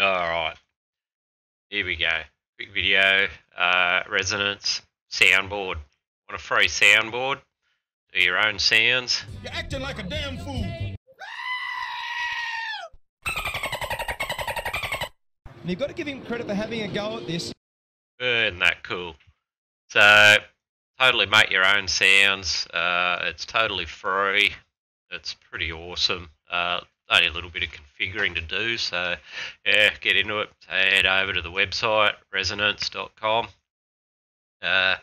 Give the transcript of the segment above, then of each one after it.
All right. Here we go. Quick video. Uh, Resanance soundboard. Want a free soundboard? Do your own sounds. You're acting like a damn fool. And you've got to give him credit for having a go at this. Isn't that cool? So, totally make your own sounds. Uh, it's totally free. It's pretty awesome. Uh, only a little bit of configuring to do. So, yeah, get into it. Head over to the website, resanance.com. Uh,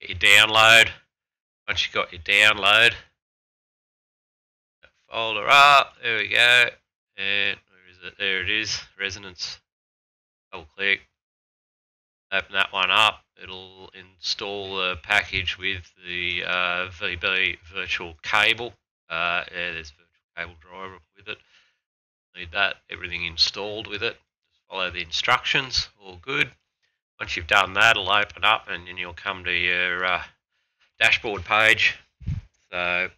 get your download. Once you've got your download, folder up. There we go. And where is it? There it is. Resanance. Double click. Open that one up. It'll install the package with the uh, VB virtual cable. Uh, yeah, there's virtual cable driver with it. Need that. Everything installed with it. Just follow the instructions. All good. Once you've done that, it'll open up and then you'll come to your uh, dashboard page. So, a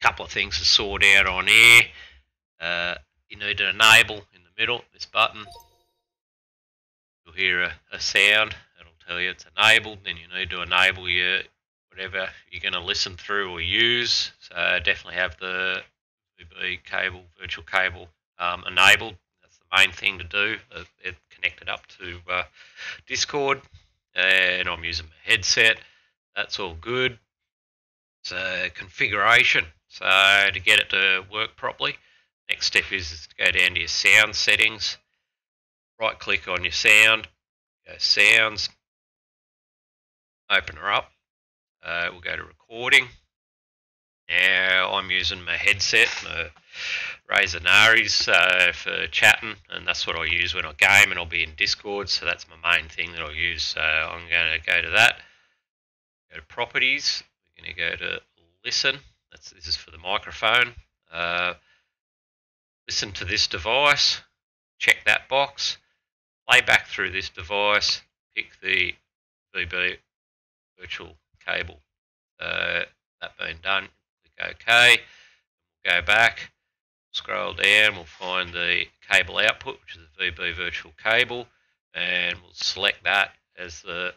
couple of things to sort out on here. Uh, you need to enable in the middle, this button. You'll hear a, a sound. It'll tell you it's enabled. Then you need to enable your whatever you're going to listen through or use. So definitely have the VB cable, virtual cable um, enabled. That's the main thing to do. Uh, It's connected up to uh, Discord, and I'm using my headset. That's all good. So configuration. So to get it to work properly, next step is, is to go down to your sound settings. Right click on your sound. Go sounds. Open her up. Uh, we'll go to recording. Now I'm using my headset, my Razer Naris uh, for chatting, and that's what I'll use when I game, and I'll be in Discord, so that's my main thing that I'll use. So I'm going to go to that. Go to properties. We're going to go to listen. That's this is for the microphone. Uh, listen to this device. Check that box. Play back through this device. Pick the VB virtual cable. Uh, that being done, click OK. Go back. Scroll down. We'll find the cable output, which is the VB virtual cable, and we'll select that as the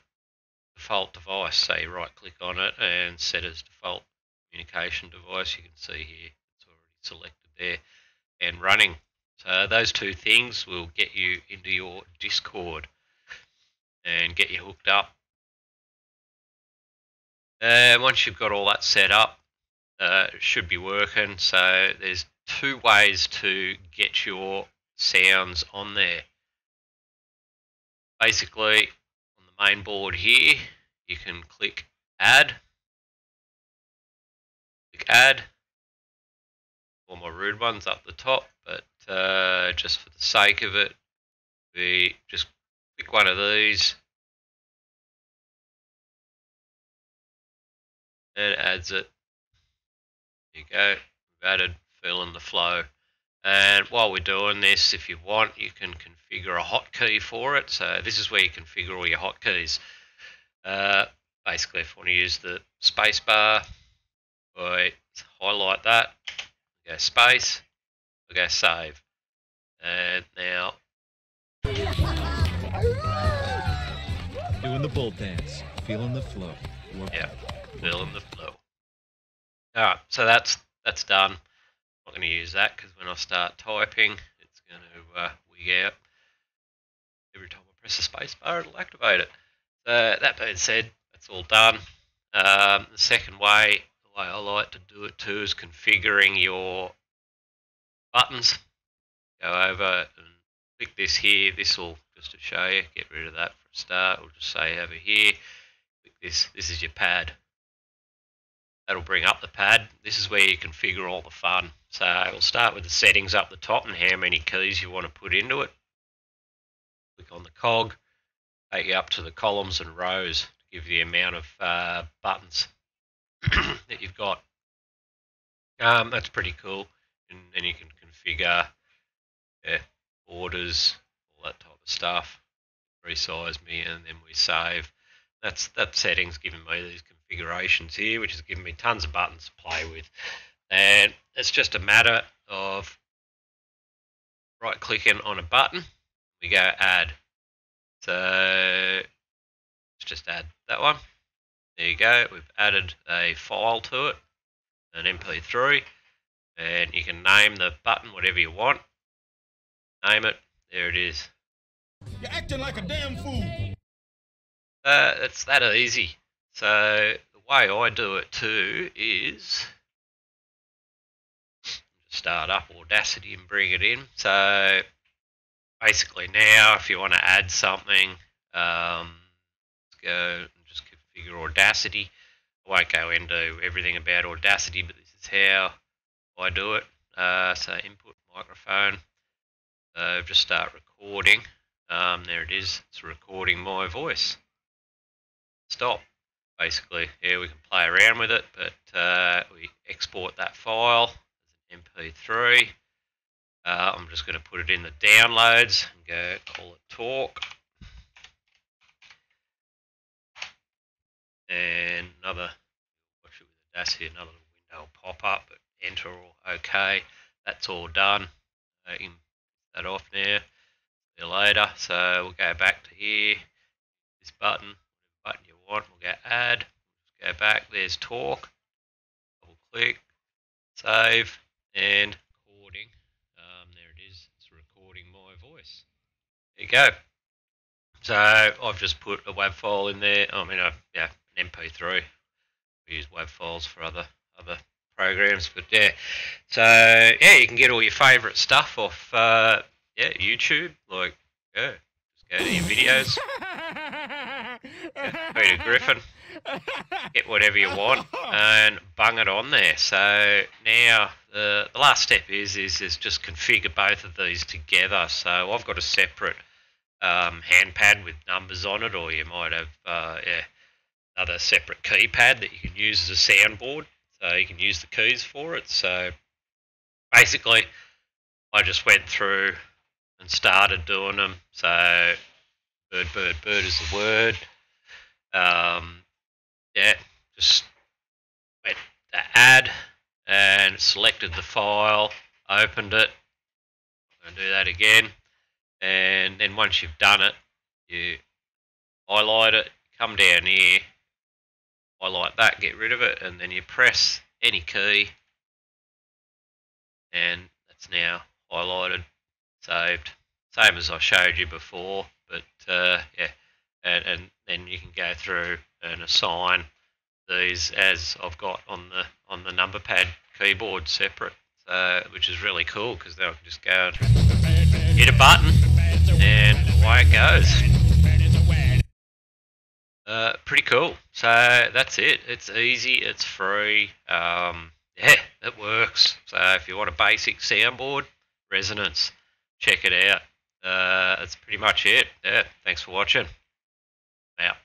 default device. Say right click on it and set as default communication device. You can see here it's already selected there and running. So those two things will get you into your Discord and get you hooked up. Uh, once you've got all that set up, uh, it should be working. So there's two ways to get your sounds on there. Basically, on the main board here, you can click add. Click add. All my rude ones up the top, but uh, just for the sake of it, we just click one of these. And it adds it. There you go. We've added fill in the flow. And while we're doing this, if you want, you can configure a hotkey for it. So this is where you configure all your hotkeys. Uh, basically, if you want to use the space bar, I highlight that, go space, I go save. And now, Doing the bull dance, feeling the flow. yeah, fill in the flow. Alright, so that's that's done. Not going to use that because when I start typing, it's going to uh, wig out. Every time I press the spacebar, it'll activate it. So that being said, that's all done. Um, the second way, the way I like to do it too, is configuring your buttons. Go over and click this here. This will just to show you. Get rid of that for a start. We'll just say over here. Click this. This is your pad. That'll bring up the pad. This is where you configure all the fun. So we'll start with the settings up the top and how many keys you want to put into it. Click on the cog, take you up to the columns and rows to give you the amount of uh, buttons that you've got. Um, that's pretty cool. And then you can configure yeah, orders, all that type of stuff. Resize me, and then we save. That's that settings giving me these configurations here, which is giving me tons of buttons to play with. And it's just a matter of right clicking on a button. we go add. So let's just add that one. There you go. We've added a file to it, an MP3, and you can name the button whatever you want. Name it. There it is. You're acting like a damn fool. Uh, it's that easy. So the way I do it too is start up Audacity and bring it in. So basically now, if you want to add something, um, let's go and just configure Audacity. I won't go into everything about Audacity, but this is how I do it. Uh, so input microphone. So just start recording. Um, there it is. It's recording my voice. Stop. Basically, yeah, we can play around with it, but uh, we export that file MP3. Uh, I'm just going to put it in the downloads and go call it talk. And another, watch it with Audacity, another window will pop up, but enter or OK. That's all done. Uh, you that off now. See you later. So we'll go back to here. This button, button you want. We'll go add. Go back. There's talk. Double click. Save and recording. Um, there it is. It's recording my voice. There you go. So I've just put a WAV file in there. I mean, a, yeah, an MP3. We use WAV files for other other programs, but yeah. So yeah, you can get all your favourite stuff off uh, yeah YouTube. Like yeah, just go to your videos. Yeah, Peter Griffin. Get whatever you want and bung it on there. So now the, the last step is, is is just configure both of these together. So I've got a separate um, handpad with numbers on it, or you might have uh, yeah, another separate keypad that you can use as a soundboard. So you can use the keys for it. So basically, I just went through and started doing them. So bird, bird, bird is the word. Um, yeah, just went to add and selected the file, opened it. To do that again. And then once you've done it, you highlight it, come down here, highlight that, get rid of it, and then you press any key, and that's now highlighted, saved. Same as I showed you before, but uh, yeah, and, and then you can go through and assign these as I've got on the on the number pad keyboard separate, uh, which is really cool because then I can just go and hit a button and away it goes. Uh, pretty cool. So that's it. It's easy. It's free. Um, yeah, it works. So if you want a basic soundboard, Resanance, check it out. Uh, that's pretty much it. Yeah, thanks for watching. Out.